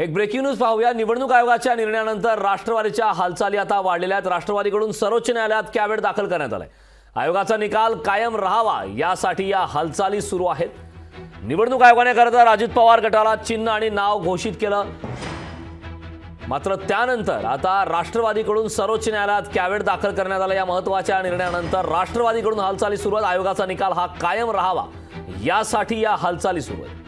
एक breaking news पाहूया. निवडणूक आयोगाच्या निर्णयानंतर राष्ट्रवादीच्या हालचाली आता वाढलेल्या आहेत. राष्ट्रवादीकडून सर्वोच्च न्यायालयात कॅबिनेट दाखल करण्यात आलाय. आयोगाचा निकाल कायम राहावा यासाठी या हालचाली सुरू आहेत. निवडणूक आयोगाने खरं तर अजित पवार गटाला चिन्ह आणि नाव घोषित केलं. मात्र त्यानंतर आता राष्ट्रवादीकडून सर्वोच्च न्यायालयात कॅबिनेट दाखल करण्यात आलं. या महत्त्वाच्या निर्णयानंतर राष्ट्रवादीकडून हालचाली सुरू आहेत. आयोगाचा निकाल हा कायम राहावा यासाठी या हालचाली सुरू आहेत.